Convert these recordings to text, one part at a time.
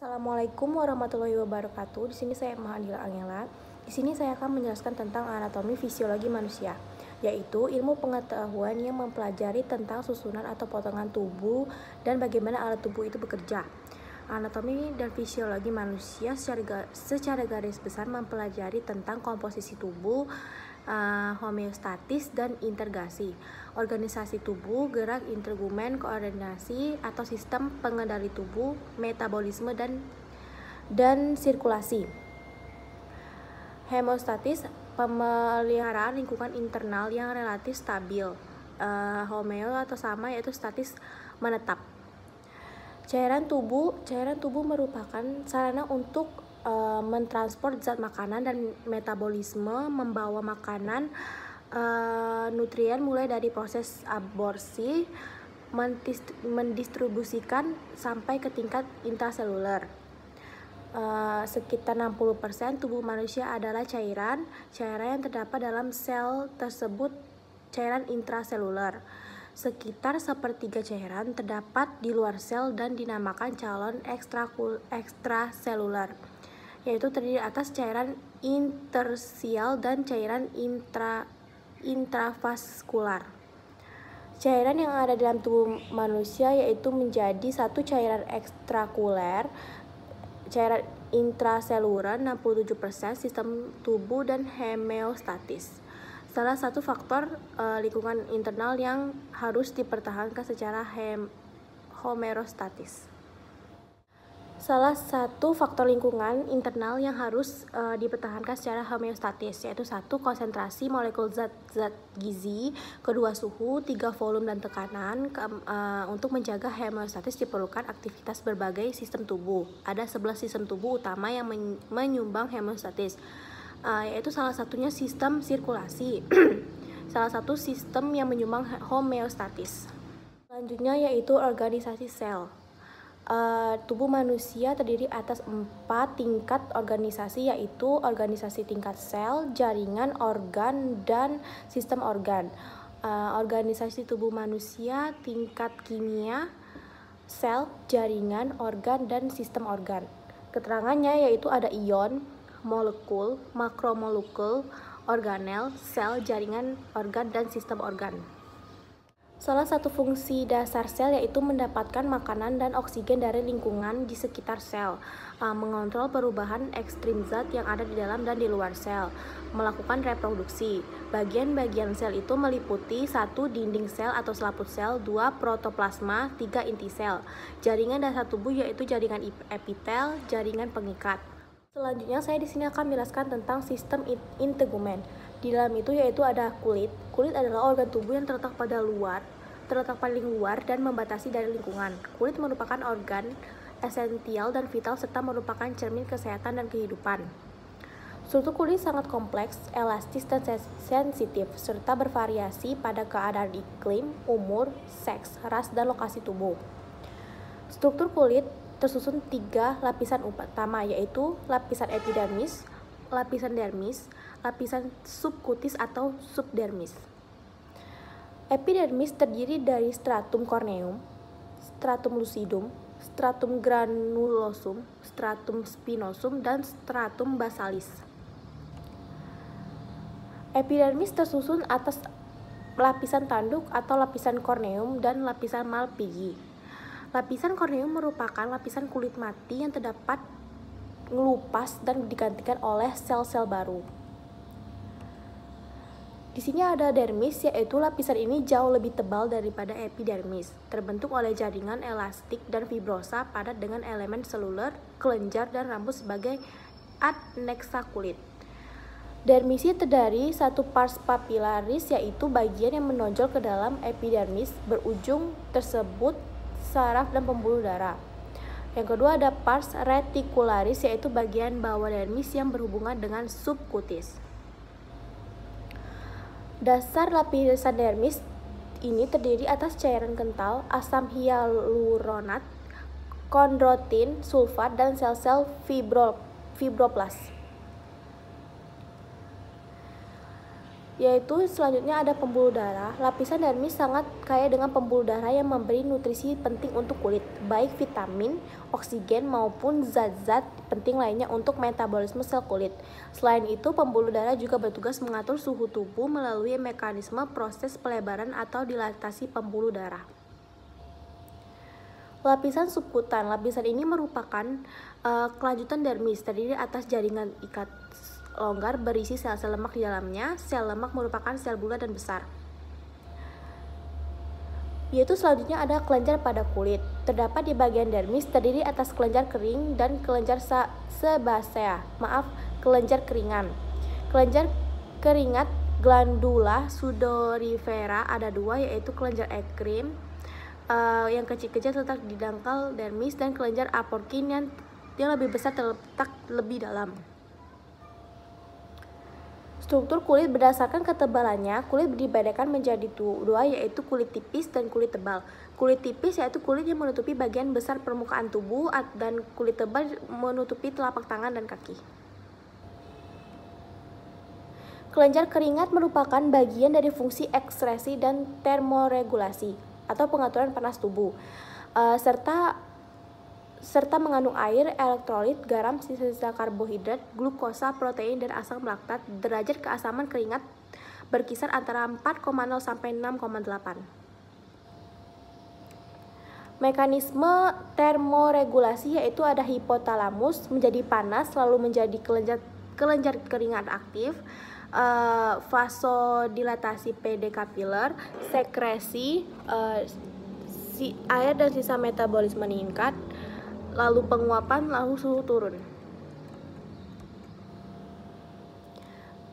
Assalamualaikum warahmatullahi wabarakatuh. Di sini saya Mahadila Angela. Di sini saya akan menjelaskan tentang anatomi fisiologi manusia, yaitu ilmu pengetahuan yang mempelajari tentang susunan atau potongan tubuh dan bagaimana alat tubuh itu bekerja. Anatomi dan fisiologi manusia secara, secara garis besar mempelajari tentang komposisi tubuh, uh, homeostatis dan integrasi, organisasi tubuh, gerak intergumen, koordinasi atau sistem pengendali tubuh, metabolisme dan dan sirkulasi. Hemostatis pemeliharaan lingkungan internal yang relatif stabil. Uh, homeo atau sama yaitu statis menetap. Cairan tubuh, cairan tubuh merupakan sarana untuk uh, mentransport zat makanan dan metabolisme membawa makanan uh, nutrien mulai dari proses aborsi mendistribusikan sampai ke tingkat intraseluler. Uh, sekitar 60% tubuh manusia adalah cairan. Cairan yang terdapat dalam sel tersebut cairan intraseluler. Sekitar sepertiga cairan terdapat di luar sel dan dinamakan calon ekstraseluler yaitu terdiri atas cairan intersial dan cairan intra intravaskular. Cairan yang ada dalam tubuh manusia yaitu menjadi satu cairan ekstrakuler, cairan intraseluler 67% sistem tubuh dan hemeostatis. Salah satu faktor e, lingkungan internal yang harus dipertahankan secara hem homeostatis. Salah satu faktor lingkungan internal yang harus uh, dipertahankan secara homeostatis yaitu satu konsentrasi molekul zat-zat gizi, kedua suhu, tiga volume dan tekanan. Ke, uh, untuk menjaga homeostatis diperlukan aktivitas berbagai sistem tubuh. Ada 11 sistem tubuh utama yang men menyumbang homeostatis, uh, yaitu salah satunya sistem sirkulasi. salah satu sistem yang menyumbang homeostatis. Selanjutnya yaitu organisasi sel. Uh, tubuh manusia terdiri atas empat tingkat organisasi yaitu organisasi tingkat sel, jaringan, organ, dan sistem organ. Uh, organisasi tubuh manusia tingkat kimia, sel, jaringan, organ, dan sistem organ. Keterangannya yaitu ada ion, molekul, makromolekul, organel, sel, jaringan, organ, dan sistem organ. Salah satu fungsi dasar sel yaitu mendapatkan makanan dan oksigen dari lingkungan di sekitar sel, uh, mengontrol perubahan ekstrim zat yang ada di dalam dan di luar sel, melakukan reproduksi. Bagian-bagian sel itu meliputi satu dinding sel atau selaput sel, dua protoplasma, tiga inti sel. Jaringan dasar tubuh yaitu jaringan epitel, jaringan pengikat. Selanjutnya saya di sini akan menjelaskan tentang sistem integumen. Di dalam itu yaitu ada kulit. Kulit adalah organ tubuh yang terletak pada luar, terletak paling luar dan membatasi dari lingkungan. Kulit merupakan organ esensial dan vital serta merupakan cermin kesehatan dan kehidupan. Struktur kulit sangat kompleks, elastis, dan sensitif, serta bervariasi pada keadaan iklim, umur, seks, ras, dan lokasi tubuh. Struktur kulit tersusun tiga lapisan utama, yaitu lapisan epidermis, lapisan dermis, lapisan subkutis atau subdermis. Epidermis terdiri dari stratum corneum, stratum lucidum, stratum granulosum, stratum spinosum, dan stratum basalis. Epidermis tersusun atas lapisan tanduk atau lapisan corneum dan lapisan malpighi. Lapisan corneum merupakan lapisan kulit mati yang terdapat ngelupas dan digantikan oleh sel-sel baru. Di sini ada dermis, yaitu lapisan ini jauh lebih tebal daripada epidermis, terbentuk oleh jaringan elastik dan fibrosa padat dengan elemen seluler, kelenjar, dan rambut sebagai adnexa kulit. Dermisi terdiri satu pars papilaris, yaitu bagian yang menonjol ke dalam epidermis, berujung tersebut saraf dan pembuluh darah. Yang kedua ada pars reticularis, yaitu bagian bawah dermis yang berhubungan dengan subkutis. Dasar lapisan dermis ini terdiri atas cairan kental, asam hyaluronat, kondrotin, sulfat, dan sel-sel fibro, yaitu selanjutnya ada pembuluh darah. Lapisan dermis sangat kaya dengan pembuluh darah yang memberi nutrisi penting untuk kulit, baik vitamin, oksigen maupun zat-zat penting lainnya untuk metabolisme sel kulit. Selain itu, pembuluh darah juga bertugas mengatur suhu tubuh melalui mekanisme proses pelebaran atau dilatasi pembuluh darah. Lapisan subkutan. Lapisan ini merupakan uh, kelanjutan dermis terdiri atas jaringan ikat longgar berisi sel-sel lemak di dalamnya. Sel lemak merupakan sel bulat dan besar. Yaitu selanjutnya ada kelenjar pada kulit. Terdapat di bagian dermis terdiri atas kelenjar kering dan kelenjar sebasea. Maaf, kelenjar keringan. Kelenjar keringat glandula sudorifera ada dua yaitu kelenjar ekrim uh, yang kecil-kecil terletak di dangkal dermis dan kelenjar aporkin yang yang lebih besar terletak lebih dalam. Struktur kulit berdasarkan ketebalannya, kulit dibedakan menjadi dua yaitu kulit tipis dan kulit tebal. Kulit tipis yaitu kulit yang menutupi bagian besar permukaan tubuh dan kulit tebal menutupi telapak tangan dan kaki. Kelenjar keringat merupakan bagian dari fungsi ekskresi dan termoregulasi atau pengaturan panas tubuh, uh, serta serta mengandung air, elektrolit, garam, sisa-sisa karbohidrat, glukosa, protein, dan asam laktat. Derajat keasaman keringat berkisar antara 4,0 sampai 6,8. Mekanisme termoregulasi yaitu ada hipotalamus menjadi panas lalu menjadi kelenjar kelenjar keringat aktif, uh, vasodilatasi PD kapiler, sekresi uh, si air dan sisa metabolisme meningkat, lalu penguapan, lalu suhu turun.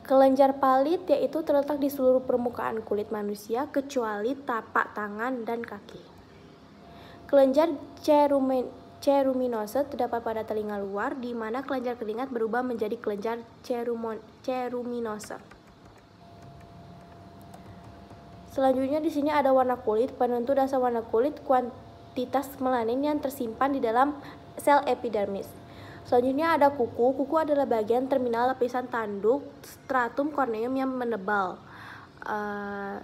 Kelenjar palit yaitu terletak di seluruh permukaan kulit manusia kecuali tapak tangan dan kaki. Kelenjar cerumen, ceruminose terdapat pada telinga luar di mana kelenjar keringat berubah menjadi kelenjar cerumon, ceruminose. Selanjutnya di sini ada warna kulit. Penentu dasar warna kulit kuantitas melanin yang tersimpan di dalam sel epidermis. Selanjutnya ada kuku. Kuku adalah bagian terminal lapisan tanduk stratum corneum yang menebal. Uh,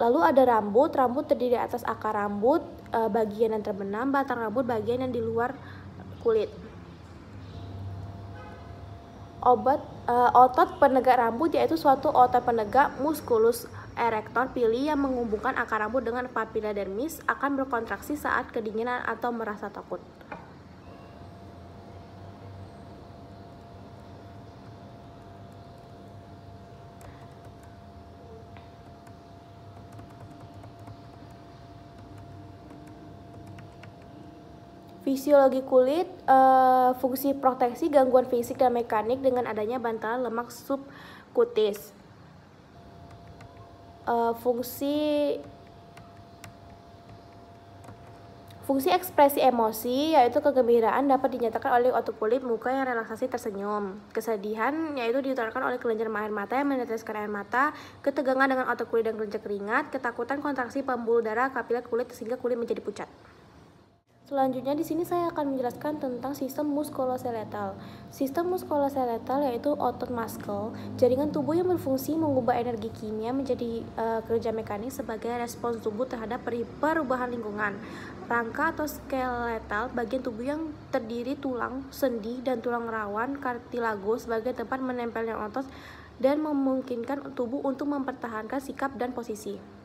lalu ada rambut. Rambut terdiri atas akar rambut, uh, bagian yang terbenam, batang rambut, bagian yang di luar kulit. Obat uh, otot penegak rambut yaitu suatu otot penegak muskulus erektor pilih yang menghubungkan akar rambut dengan papila dermis akan berkontraksi saat kedinginan atau merasa takut. Fisiologi kulit, uh, fungsi proteksi gangguan fisik dan mekanik dengan adanya bantalan lemak subkutis uh, fungsi Fungsi ekspresi emosi yaitu kegembiraan dapat dinyatakan oleh otot kulit muka yang relaksasi tersenyum. Kesedihan yaitu diutarakan oleh kelenjar air mata yang meneteskan air mata. Ketegangan dengan otot kulit dan kelenjar keringat. Ketakutan kontraksi pembuluh darah kapiler kulit sehingga kulit menjadi pucat. Selanjutnya di sini saya akan menjelaskan tentang sistem muskuloskeletal. Sistem muskuloskeletal yaitu otot muscle, jaringan tubuh yang berfungsi mengubah energi kimia menjadi uh, kerja mekanik sebagai respons tubuh terhadap perubahan lingkungan. Rangka atau skeletal bagian tubuh yang terdiri tulang, sendi, dan tulang rawan kartilago sebagai tempat menempelnya otot dan memungkinkan tubuh untuk mempertahankan sikap dan posisi.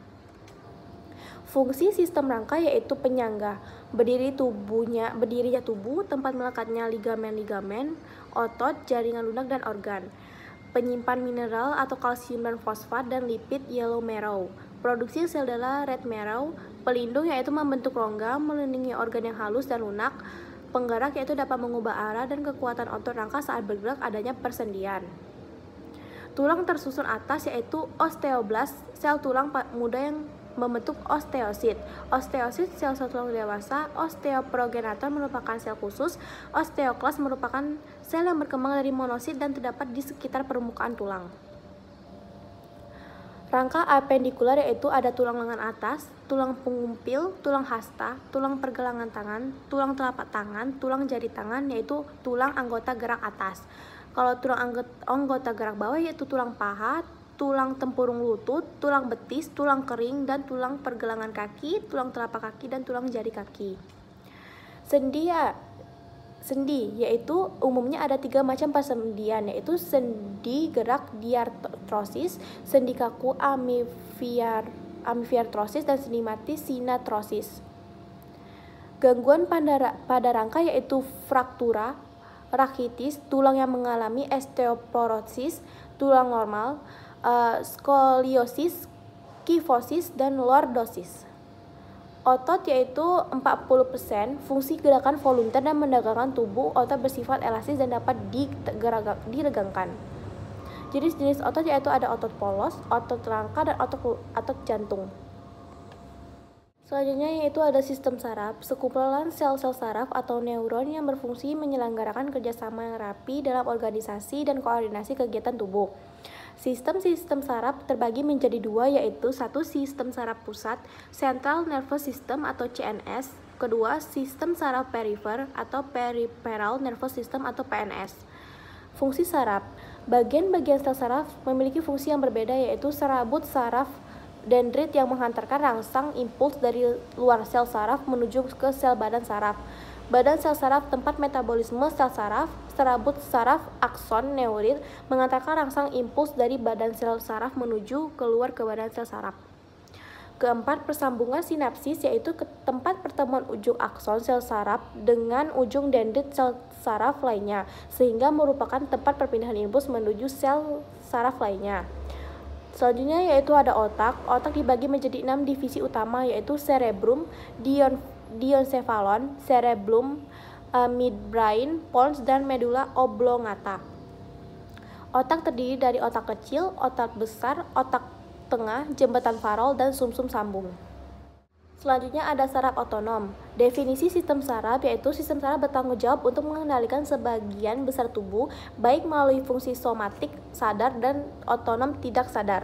Fungsi sistem rangka yaitu penyangga, berdiri tubuhnya, berdirinya tubuh, tempat melekatnya ligamen-ligamen, otot, jaringan lunak dan organ. Penyimpan mineral atau kalsium dan fosfat dan lipid yellow marrow. Produksi sel darah red marrow, pelindung yaitu membentuk rongga, melindungi organ yang halus dan lunak. Penggerak yaitu dapat mengubah arah dan kekuatan otot rangka saat bergerak adanya persendian. Tulang tersusun atas yaitu osteoblast, sel tulang muda yang membentuk osteosit. Osteosit sel sel tulang dewasa, osteoprogenitor merupakan sel khusus, osteoklas merupakan sel yang berkembang dari monosit dan terdapat di sekitar permukaan tulang. Rangka apendikular yaitu ada tulang lengan atas, tulang pengumpil, tulang hasta, tulang pergelangan tangan, tulang telapak tangan, tulang jari tangan yaitu tulang anggota gerak atas. Kalau tulang anggota gerak bawah yaitu tulang paha, tulang tempurung lutut, tulang betis, tulang kering, dan tulang pergelangan kaki, tulang telapak kaki, dan tulang jari kaki. Sendi ya, sendi yaitu umumnya ada tiga macam persendian yaitu sendi gerak diartrosis, sendi kaku amifiar, amifiartrosis, dan sendi mati sinatrosis. Gangguan pada, pada rangka yaitu fraktura, rakitis, tulang yang mengalami osteoporosis, tulang normal, uh, skoliosis, kifosis, dan lordosis. Otot yaitu 40% fungsi gerakan volunteer dan mendagangkan tubuh otot bersifat elastis dan dapat diregangkan. Jenis-jenis otot yaitu ada otot polos, otot rangka, dan otot, otot jantung. Selanjutnya yaitu ada sistem saraf, sekumpulan sel-sel saraf atau neuron yang berfungsi menyelenggarakan kerjasama yang rapi dalam organisasi dan koordinasi kegiatan tubuh. Sistem-sistem saraf terbagi menjadi dua yaitu satu sistem saraf pusat, Central Nervous System atau CNS, kedua sistem saraf perifer atau Peripheral Nervous System atau PNS. Fungsi saraf Bagian-bagian sel saraf memiliki fungsi yang berbeda yaitu serabut saraf dendrit yang menghantarkan rangsang impuls dari luar sel saraf menuju ke sel badan saraf. Badan sel saraf tempat metabolisme sel saraf, serabut saraf akson neurit mengantarkan rangsang impuls dari badan sel saraf menuju keluar ke badan sel saraf. Keempat, persambungan sinapsis yaitu ke tempat pertemuan ujung akson sel saraf dengan ujung dendrit sel saraf lainnya, sehingga merupakan tempat perpindahan impuls menuju sel saraf lainnya. Selanjutnya yaitu ada otak. Otak dibagi menjadi enam divisi utama yaitu cerebrum, dion, diencephalon, cerebellum, uh, midbrain, pons, dan medulla oblongata. Otak terdiri dari otak kecil, otak besar, otak tengah, jembatan farol, dan sumsum -sum sambung. Selanjutnya ada saraf otonom. Definisi sistem saraf yaitu sistem saraf bertanggung jawab untuk mengendalikan sebagian besar tubuh baik melalui fungsi somatik sadar dan otonom tidak sadar.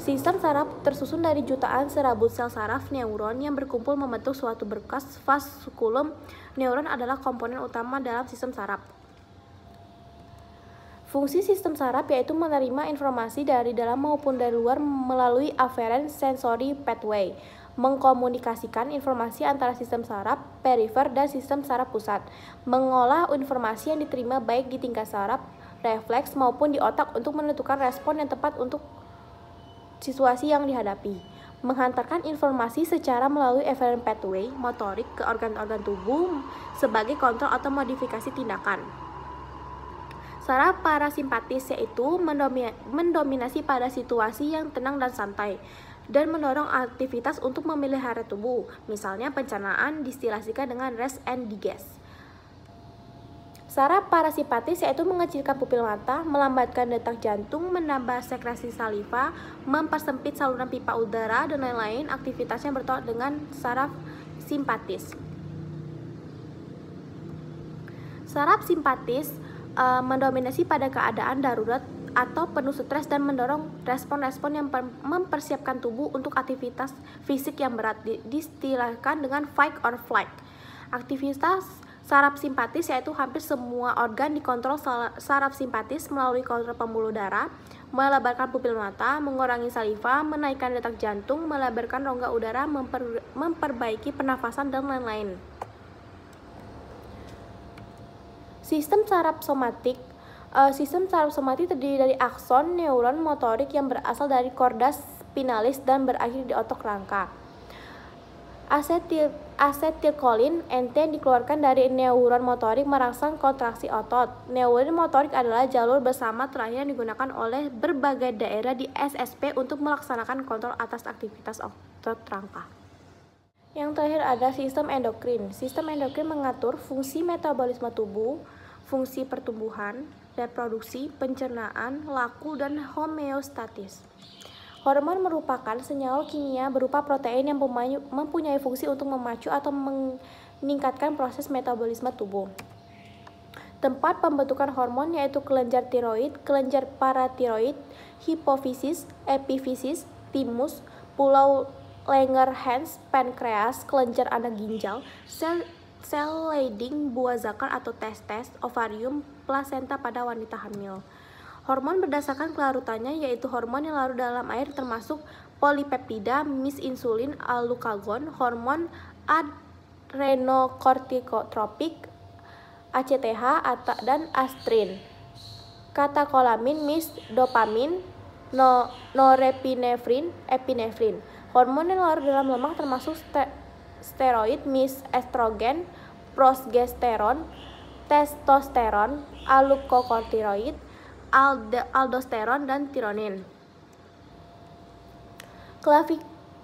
Sistem saraf tersusun dari jutaan serabut sel saraf neuron yang berkumpul membentuk suatu berkas vaskulum. Neuron adalah komponen utama dalam sistem saraf. Fungsi sistem saraf yaitu menerima informasi dari dalam maupun dari luar melalui afferent sensory pathway mengkomunikasikan informasi antara sistem saraf perifer dan sistem saraf pusat, mengolah informasi yang diterima baik di tingkat saraf, refleks maupun di otak untuk menentukan respon yang tepat untuk situasi yang dihadapi, menghantarkan informasi secara melalui efferent pathway motorik ke organ-organ tubuh sebagai kontrol atau modifikasi tindakan. Saraf parasimpatis yaitu mendominasi pada situasi yang tenang dan santai, dan mendorong aktivitas untuk memelihara tubuh, misalnya pencernaan distilasikan dengan rest and digest. Saraf parasimpatis yaitu mengecilkan pupil mata, melambatkan detak jantung, menambah sekresi saliva, mempersempit saluran pipa udara, dan lain-lain aktivitasnya bertolak dengan saraf simpatis. Saraf simpatis e, mendominasi pada keadaan darurat atau penuh stres dan mendorong respon-respon yang mempersiapkan tubuh untuk aktivitas fisik yang berat distilahkan dengan fight or flight. Aktivitas saraf simpatis yaitu hampir semua organ dikontrol saraf simpatis melalui kontrol pembuluh darah, melebarkan pupil mata, mengurangi saliva, menaikkan detak jantung, melebarkan rongga udara, memper, memperbaiki pernafasan dan lain-lain. Sistem saraf somatik Uh, sistem saraf somati terdiri dari akson, neuron, motorik yang berasal dari korda spinalis dan berakhir di otot rangka. Asetil asetilkolin NT dikeluarkan dari neuron motorik merangsang kontraksi otot. Neuron motorik adalah jalur bersama terakhir yang digunakan oleh berbagai daerah di SSP untuk melaksanakan kontrol atas aktivitas otot rangka. Yang terakhir ada sistem endokrin. Sistem endokrin mengatur fungsi metabolisme tubuh, fungsi pertumbuhan, reproduksi, pencernaan, laku, dan homeostatis. Hormon merupakan senyawa kimia berupa protein yang mempunyai fungsi untuk memacu atau meningkatkan proses metabolisme tubuh. Tempat pembentukan hormon yaitu kelenjar tiroid, kelenjar paratiroid, hipofisis, epifisis, timus, pulau Langerhans, pankreas, kelenjar anak ginjal, sel sel leading buah zakar atau testes, ovarium, plasenta pada wanita hamil. Hormon berdasarkan kelarutannya yaitu hormon yang larut dalam air termasuk polipeptida, misinsulin, alukagon, hormon adrenokortikotropik, ACTH, dan astrin. Katakolamin, mis, dopamin, no, norepinefrin, epinefrin. Hormon yang larut dalam lemak termasuk ste, steroid, mis, estrogen, progesteron, testosteron, alukokortiroid, aldosteron, dan tironin.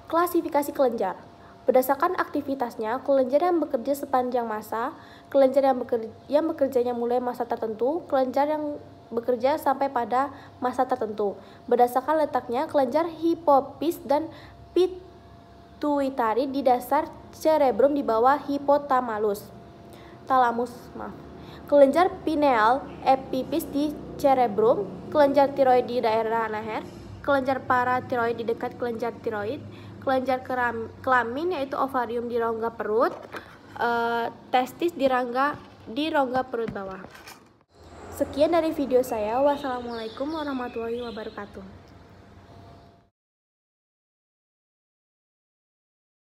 Klasifikasi kelenjar Berdasarkan aktivitasnya, kelenjar yang bekerja sepanjang masa, kelenjar yang bekerja yang bekerjanya mulai masa tertentu, kelenjar yang bekerja sampai pada masa tertentu. Berdasarkan letaknya, kelenjar hipofis dan pituitari di dasar cerebrum di bawah hipotalamus. Talamus, maaf. Kelenjar pineal epipis di cerebrum, kelenjar tiroid di daerah leher, kelenjar paratiroid di dekat kelenjar tiroid, kelenjar kelamin yaitu ovarium di rongga perut, uh, testis di rongga di rongga perut bawah. Sekian dari video saya. Wassalamualaikum warahmatullahi wabarakatuh.